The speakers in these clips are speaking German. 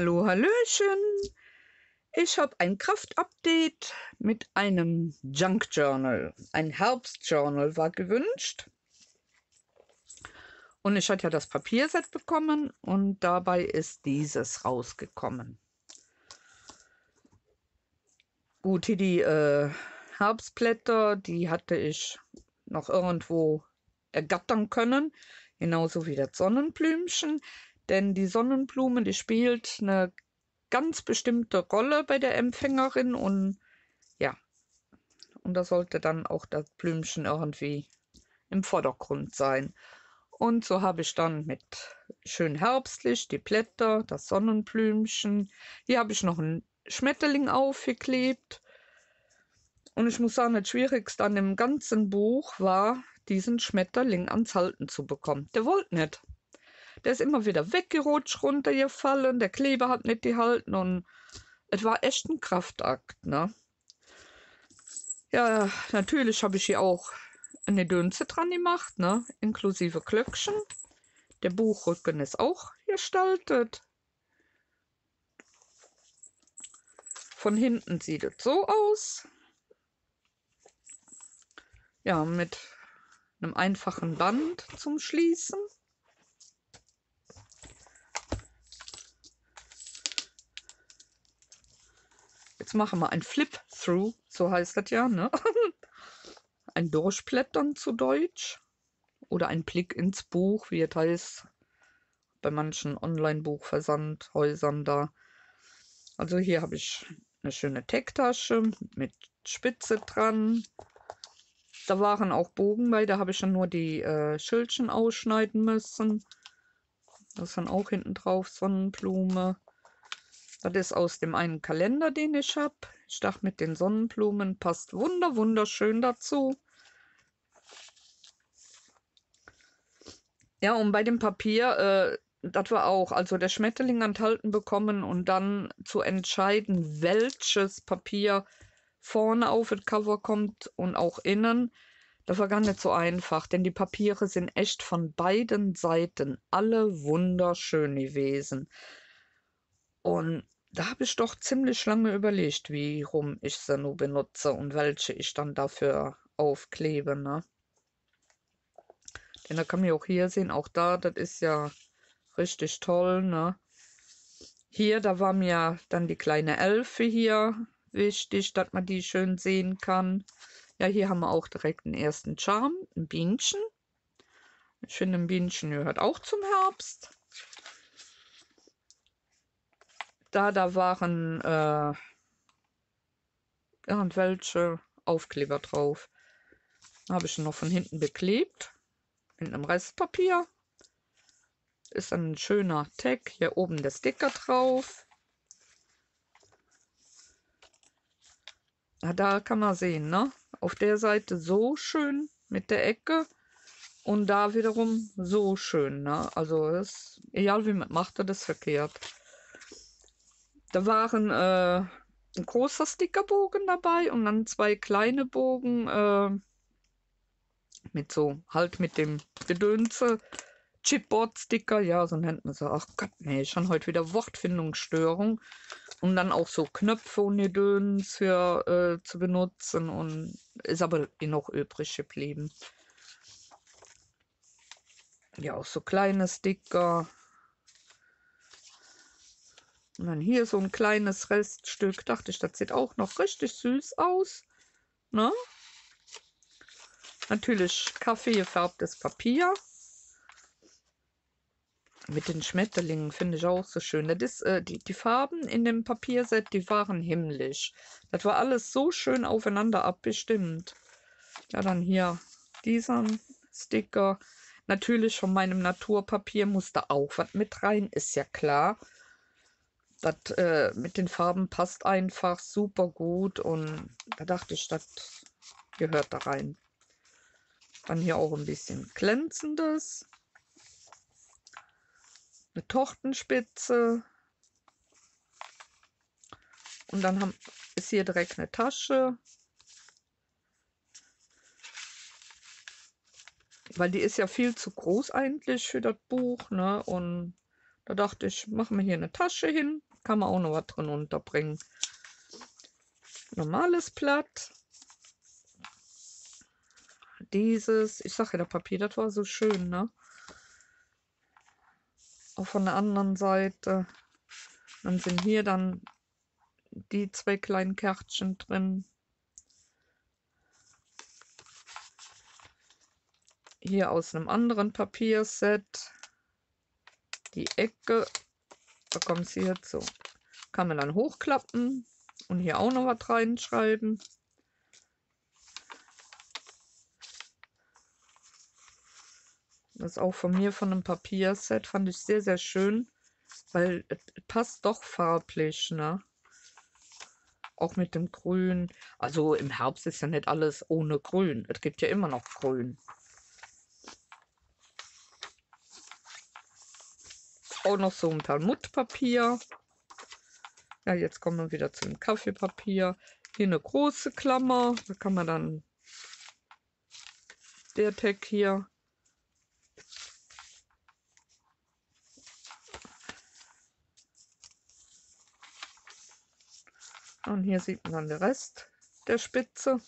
Hallo, Hallöchen. Ich habe ein Kraftupdate mit einem Junk Journal. Ein Herbstjournal war gewünscht. Und ich hatte ja das Papierset bekommen und dabei ist dieses rausgekommen. Gut, hier die äh, Herbstblätter, die hatte ich noch irgendwo ergattern können, genauso wie das Sonnenblümchen. Denn die Sonnenblume, die spielt eine ganz bestimmte Rolle bei der Empfängerin und ja, und da sollte dann auch das Blümchen irgendwie im Vordergrund sein. Und so habe ich dann mit schön herbstlich die Blätter, das Sonnenblümchen. Hier habe ich noch einen Schmetterling aufgeklebt. Und ich muss sagen, das Schwierigste an dem ganzen Buch war, diesen Schmetterling ans Halten zu bekommen. Der wollte nicht. Der ist immer wieder weggerutscht, runtergefallen, der Kleber hat nicht gehalten und es war echt ein Kraftakt, ne? Ja, natürlich habe ich hier auch eine Dünse dran gemacht, ne? Inklusive Klöckchen. Der Buchrücken ist auch gestaltet. Von hinten sieht es so aus. Ja, mit einem einfachen Band zum Schließen. Jetzt machen wir ein Flip-Through, so heißt das ja, ne? Ein Durchblättern zu Deutsch. Oder ein Blick ins Buch, wie es heißt, bei manchen Online-Buchversandhäusern da. Also hier habe ich eine schöne Tecktasche mit Spitze dran. Da waren auch Bogen bei, da habe ich dann nur die äh, Schildchen ausschneiden müssen. Das ist dann auch hinten drauf Sonnenblume. Das ist aus dem einen Kalender, den ich habe. Ich dachte, mit den Sonnenblumen passt wunder wunderschön dazu. Ja, und bei dem Papier, äh, das war auch, also der Schmetterling enthalten bekommen und dann zu entscheiden, welches Papier vorne auf das Cover kommt und auch innen. Das war gar nicht so einfach, denn die Papiere sind echt von beiden Seiten alle wunderschön gewesen. Und da habe ich doch ziemlich lange überlegt, wie rum ich sie nur benutze und welche ich dann dafür aufklebe, ne? Denn da kann man auch hier sehen, auch da, das ist ja richtig toll, ne? Hier, da war mir dann die kleine Elfe hier wichtig, dass man die schön sehen kann. Ja, hier haben wir auch direkt den ersten Charme, ein Bienchen. Ich finde, ein Bienchen gehört auch zum Herbst. Da, da waren äh, irgendwelche Aufkleber drauf. Habe ich noch von hinten beklebt. In einem Restpapier. Ist ein schöner Tag. Hier oben der Sticker drauf. Ja, da kann man sehen, ne? Auf der Seite so schön mit der Ecke und da wiederum so schön, ne? Also ist, egal wie man macht, das ist verkehrt. Da waren äh, ein großer Stickerbogen dabei und dann zwei kleine Bogen äh, mit so, halt mit dem Gedönse. Chipboard-Sticker, ja, so nennt man sie. Ach Gott, nee, schon heute wieder Wortfindungsstörung. Und dann auch so Knöpfe und Gedöns für äh, zu benutzen und ist aber noch übrig geblieben. Ja, auch so kleine Sticker. Und dann hier so ein kleines Reststück. Dachte ich, das sieht auch noch richtig süß aus. Ne? Natürlich kaffeegefärbtes Papier. Mit den Schmetterlingen finde ich auch so schön. Das ist, äh, die, die Farben in dem Papierset, die waren himmlisch. Das war alles so schön aufeinander abgestimmt. Ja, dann hier dieser Sticker. Natürlich von meinem Naturpapier musste auch was mit rein, ist ja klar. Das äh, mit den Farben passt einfach super gut und da dachte ich, das gehört da rein. Dann hier auch ein bisschen glänzendes. Eine Tortenspitze. Und dann haben, ist hier direkt eine Tasche. Weil die ist ja viel zu groß eigentlich für das Buch, ne? Und Da dachte ich, machen wir hier eine Tasche hin, kann man auch noch was drin unterbringen. Normales Blatt. Dieses, ich sage ja, das Papier, das war so schön, ne? Auch von der anderen Seite. Dann sind hier dann die zwei kleinen Kärtchen drin. Hier aus einem anderen Papierset. Die Ecke, da kommt sie jetzt so. Kann man dann hochklappen und hier auch noch was reinschreiben. Das ist auch von mir von einem Papierset. Fand ich sehr, sehr schön, weil es passt doch farblich, ne? Auch mit dem Grün. Also im Herbst ist ja nicht alles ohne Grün. Es gibt ja immer noch Grün. Auch noch so ein Perlmuttpapier. Ja, jetzt kommen wir wieder zu dem Kaffeepapier. Hier eine große Klammer. Da kann man dann der Tag hier Und hier sieht man dann den Rest der Spitze.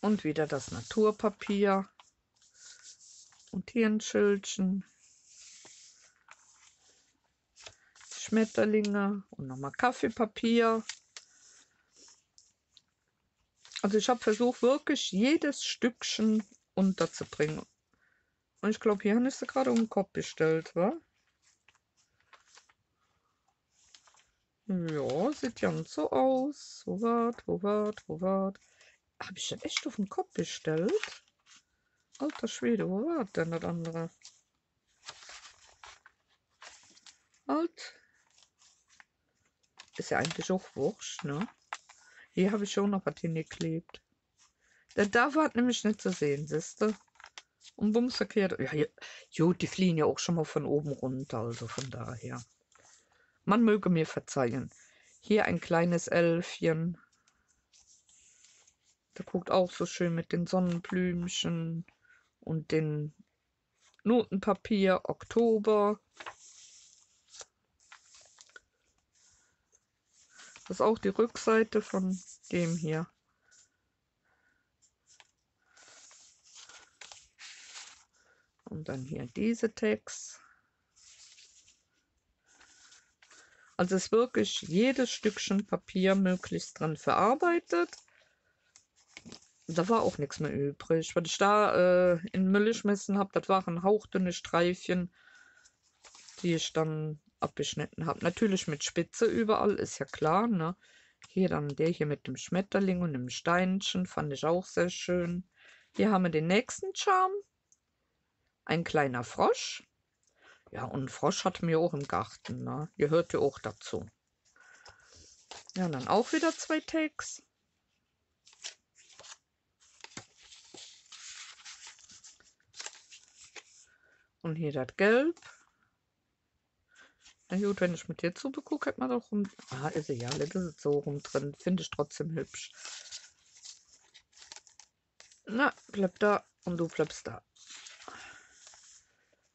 Und wieder das Naturpapier. Und hier ein Schildchen. Schmetterlinge und nochmal Kaffeepapier. Also ich habe versucht, wirklich jedes Stückchen unterzubringen. Und ich glaube, hier ist gerade um den Kopf bestellt, wa? Ja, sieht ja so aus. Wo wart, wo wart, wo wart. Habe ich echt auf den Kopf bestellt? Alter Schwede, wo war denn das andere? Halt. Ist ja eigentlich auch wurscht, ne? Hier habe ich schon noch was hingeklebt. Der darf hat nämlich nicht zu sehen, siehste. Und bumsverkehrt. Ja, gut, die fliehen ja auch schon mal von oben runter, also von daher. Man möge mir verzeihen. Hier ein kleines Elfchen. Der guckt auch so schön mit den Sonnenblümchen und den Notenpapier Oktober. Das ist auch die Rückseite von dem hier. Und dann hier diese Text. Also ist wirklich jedes Stückchen Papier möglichst dran verarbeitet. Da war auch nichts mehr übrig. Was ich da äh, in Müll geschmissen habe, das waren hauchdünne Streifchen, die ich dann abgeschnitten habe. Natürlich mit Spitze überall, ist ja klar. Ne? Hier dann der hier mit dem Schmetterling und dem Steinchen, fand ich auch sehr schön. Hier haben wir den nächsten Charme. Ein kleiner Frosch. Ja, und Frosch hatten wir auch im Garten, ne? Gehörte auch dazu. Ja, dann auch wieder zwei Takes. Und hier das Gelb. Na gut, wenn ich mit dir zubegucke, hat man doch rum. Ah, ist egal, das ist so rum drin. Finde ich trotzdem hübsch. Na, bleib da und du bleibst da.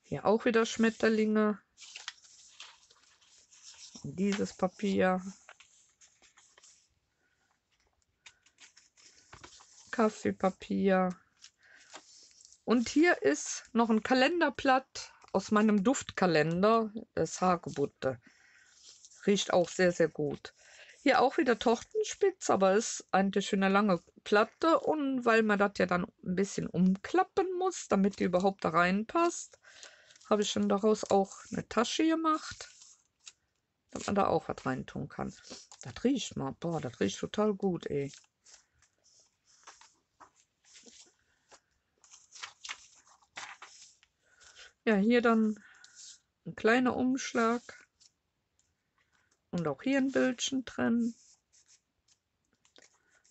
Hier auch wieder Schmetterlinge. Und dieses Papier. Kaffeepapier. Und hier ist noch ein Kalenderblatt aus meinem Duftkalender, das Hagebutte. Riecht auch sehr, sehr gut. Hier auch wieder Tortenspitz, aber ist eigentlich eine lange Platte und weil man das ja dann ein bisschen umklappen muss, damit die überhaupt da reinpasst, habe ich schon daraus auch eine Tasche gemacht, damit man da auch was reintun kann. Das riecht mal, boah, das riecht total gut, ey. Ja, hier dann ein kleiner Umschlag und auch hier ein Bildchen drin.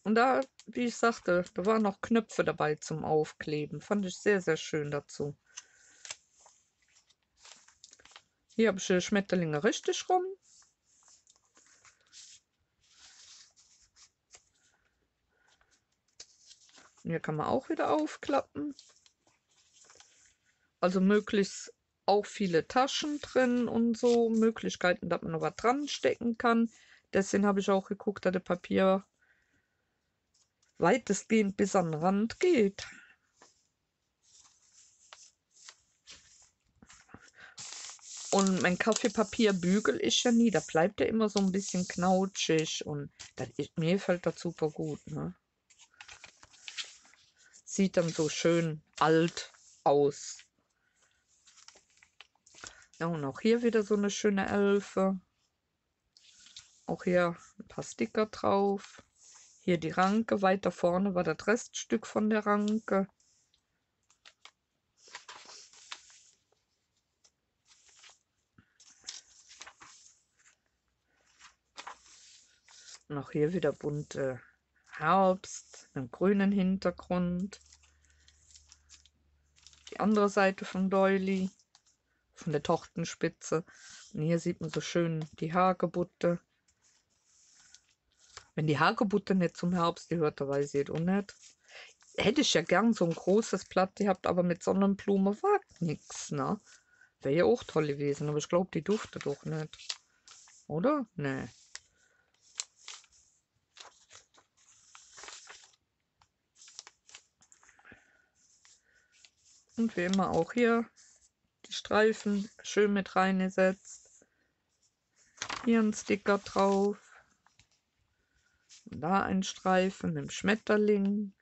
Und da, wie ich sagte, da waren noch Knöpfe dabei zum Aufkleben. Fand ich sehr, sehr schön dazu. Hier habe ich die Schmetterlinge richtig rum. Hier kann man auch wieder aufklappen. Also möglichst auch viele Taschen drin und so. Möglichkeiten, dass man noch was dran stecken kann. Deswegen habe ich auch geguckt, dass das Papier weitestgehend bis an den Rand geht. Und mein Kaffeepapier bügel ich ja nie. Da bleibt ja immer so ein bisschen knautschig. Und das mir fällt das super gut. Ne? Sieht dann so schön alt aus. Ja, und auch hier wieder so eine schöne Elfe. Auch hier ein paar Sticker drauf. Hier die Ranke. Weiter vorne war das Reststück von der Ranke. Noch hier wieder bunte Herbst, einen grünen Hintergrund. Die andere Seite von Doily, von der Tortenspitze. Und hier sieht man so schön die Hagebutte. Wenn die Hagebutte nicht zum Herbst gehört, da weiß ich auch nicht. Hätte ich ja gern so ein großes Blatt gehabt, aber mit Sonnenblume war nichts, ne? Wäre ja auch toll gewesen, aber ich glaube, die duftet doch nicht. Oder? Nee. Und wie immer auch hier Streifen schön mit reingesetzt. Hier ein Sticker drauf. Und da ein Streifen dem Schmetterling.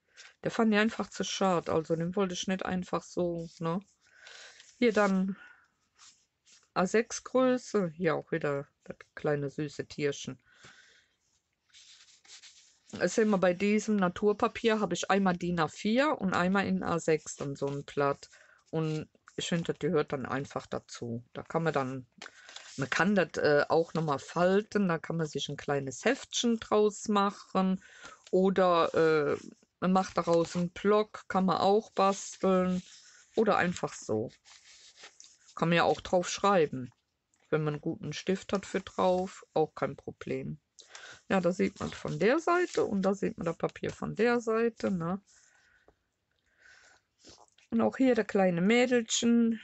Der fand ich einfach zu schade, also den wollte ich nicht einfach so, ne? Hier dann A6 Größe, hier auch wieder das kleine süße Tierchen. Es immer bei diesem Naturpapier habe ich einmal DIN A4 und einmal in A6 dann so ein Blatt. Und ich finde, das gehört dann einfach dazu. Da kann man dann, man kann das äh, auch nochmal falten, da kann man sich ein kleines Heftchen draus machen. Oder äh, man macht daraus einen Block, kann man auch basteln. Oder einfach so. Kann man ja auch drauf schreiben. Wenn man einen guten Stift hat für drauf, auch kein Problem. Ja, da sieht man von der Seite und da sieht man das Papier von der Seite. Ne? Und auch hier der kleine Mädelchen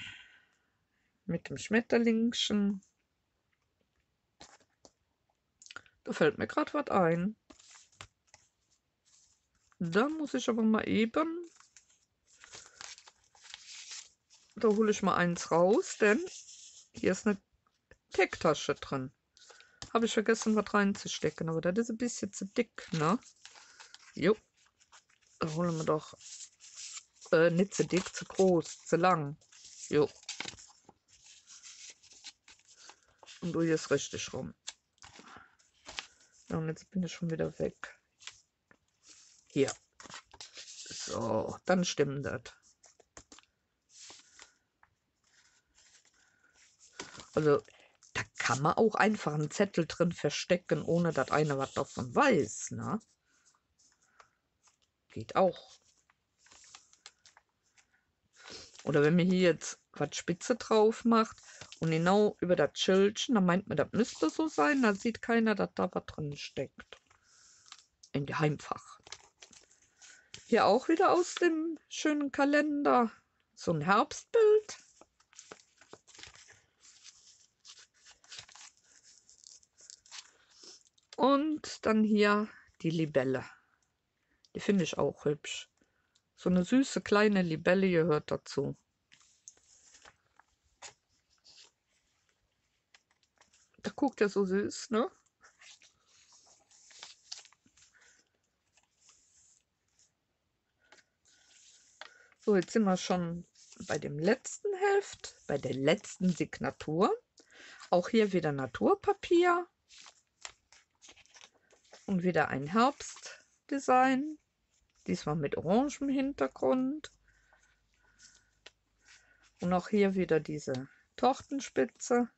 mit dem Schmetterlingchen. Da fällt mir gerade was ein. Da muss ich aber mal eben. Da hole ich mal eins raus, denn hier ist eine Tecktasche drin. Habe ich vergessen, was reinzustecken, aber das ist ein bisschen zu dick, ne? Jo. Da holen wir doch. Äh, nicht zu dick, zu groß, zu lang. Jo. Und du jetzt richtig rum. Und jetzt bin ich schon wieder weg. Hier. So, dann stimmt das. Also, kann man auch einfach einen Zettel drin verstecken, ohne dass einer was davon weiß, ne? Geht auch. Oder wenn man hier jetzt was Spitze drauf macht und genau über das Schildchen, dann meint man, das müsste so sein, dann sieht keiner, dass da was drin steckt. Im Geheimfach. Hier auch wieder aus dem schönen Kalender so ein Herbstbild. Und dann hier die Libelle. Die finde ich auch hübsch. So eine süße kleine Libelle gehört dazu. Da guckt er so süß, ne? So, jetzt sind wir schon bei dem letzten Heft, bei der letzten Signatur. Auch hier wieder Naturpapier und wieder ein Herbstdesign. Diesmal mit orangem Hintergrund. Und auch hier wieder diese Tortenspitze.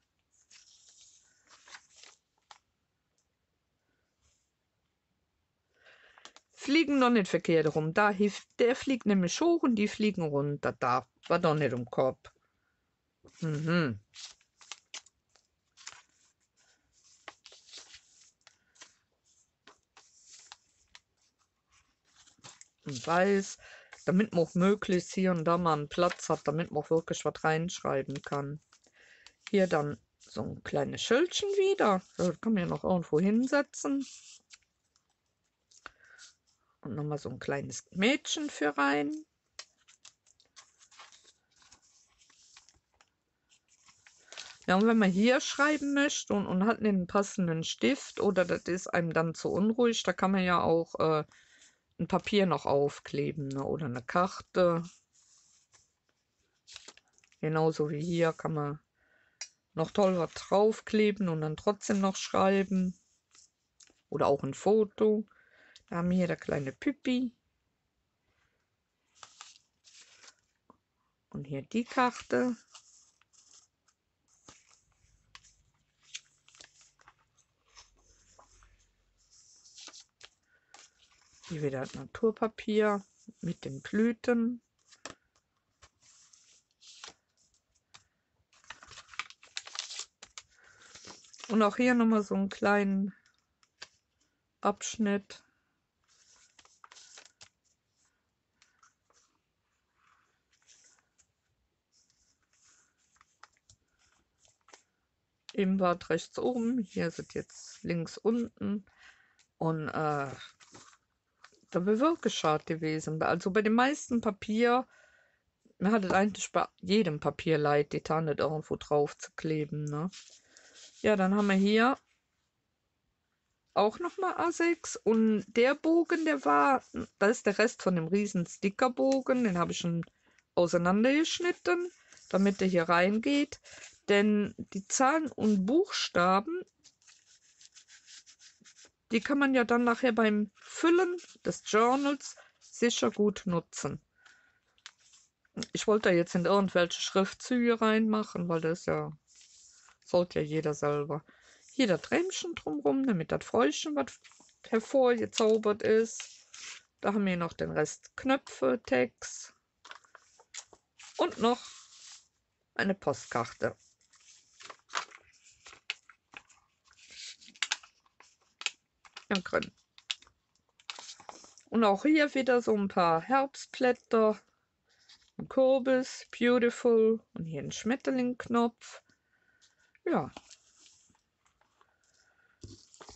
Fliegen noch nicht verkehrt rum. Da der fliegt nämlich hoch und die fliegen runter. Da war doch nicht im Kopf. Mhm. Weiß. damit man auch möglichst hier und da mal einen Platz hat, damit man auch wirklich was reinschreiben kann. Hier dann so ein kleines Schildchen wieder. Das kann man ja noch irgendwo hinsetzen. Und nochmal so ein kleines Mädchen für rein. Ja, und wenn man hier schreiben möchte und, und hat einen passenden Stift oder das ist einem dann zu unruhig, da kann man ja auch äh, ein Papier noch aufkleben ne? oder eine Karte. Genauso wie hier kann man noch toll was draufkleben und dann trotzdem noch schreiben. Oder auch ein Foto. Da haben wir hier der kleine Püppi. Und hier die Karte. Hier wieder Naturpapier mit den Blüten. Und auch hier nochmal so einen kleinen Abschnitt. Eben war rechts oben, hier sind jetzt links unten. Und äh, da wäre wirklich schade gewesen. Also bei den meisten Papier, mir hat es eigentlich bei jedem Papier leid, die Tanne irgendwo drauf zu kleben. Ne? Ja, dann haben wir hier auch nochmal A6 und der Bogen, der war, da ist der Rest von dem riesen Stickerbogen, den habe ich schon auseinandergeschnitten, damit der hier reingeht, denn die Zahlen und Buchstaben, die kann man ja dann nachher beim Füllen des Journals sicher gut nutzen. Ich wollte da jetzt in irgendwelche Schriftzüge reinmachen, weil das ja sollte ja jeder selber. Hier das Rämchen drumherum, damit das Fräuschen was hervorgezaubert ist. Da haben wir noch den Rest Knöpfe, Text und noch eine Postkarte. Ja, drin. Und auch hier wieder so ein paar Herbstblätter, ein Kürbis, Beautiful und hier ein Schmetterlingknopf. Ja.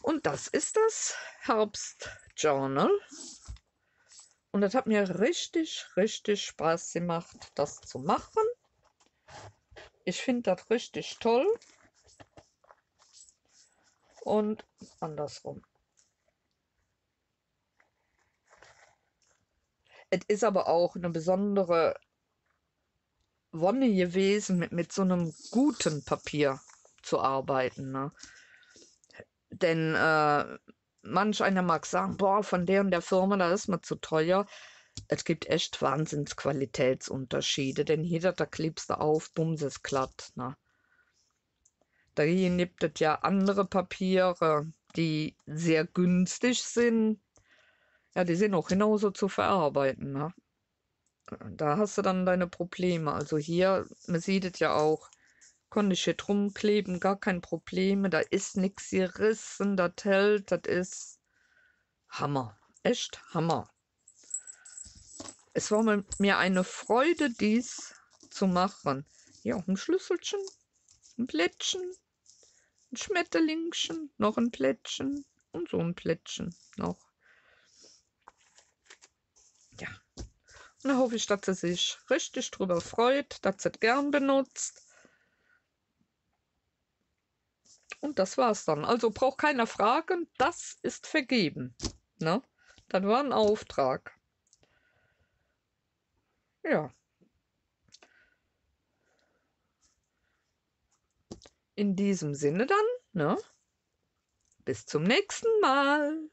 Und das ist das Herbstjournal. Und das hat mir richtig, richtig Spaß gemacht, das zu machen. Ich finde das richtig toll. Und andersrum. Es ist aber auch eine besondere Wonne gewesen, mit, mit so einem guten Papier zu arbeiten. Ne? Denn äh, manch einer mag sagen, boah, von der und der Firma, da ist mir zu teuer. Es gibt echt Wahnsinnsqualitätsunterschiede, denn jeder, da klebst du auf, bums ist glatt. Ne? Da gibt es ja andere Papiere, die sehr günstig sind. Ja, die sind auch genauso zu verarbeiten. Ne? Da hast du dann deine Probleme. Also hier, man sieht es ja auch, konnte ich hier drum kleben, gar kein Problem. Da ist nichts gerissen, das hält, das ist Hammer. Echt Hammer. Es war mir eine Freude, dies zu machen. Hier auch ein Schlüsselchen, ein Plättchen, ein Schmetterlingchen, noch ein Plättchen und so ein Plättchen noch. Und da hoffe ich, dass sie sich richtig drüber freut, dass sie es gern benutzt. Und das war's dann. Also braucht keiner fragen, das ist vergeben. Ne? Das war ein Auftrag. Ja. In diesem Sinne dann, ne? Bis zum nächsten Mal.